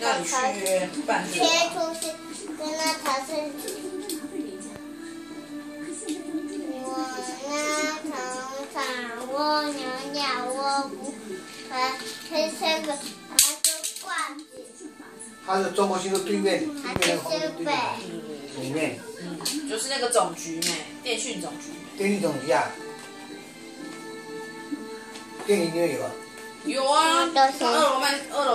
那里办事啊。跟那他是。我那头上蜗牛鸟窝不还黑色的还个挂机，是中国新竹对面，对面那个红对面。面，就是那个总局嘛，电讯总局。电信总局啊，电影里面有啊。有啊，二楼，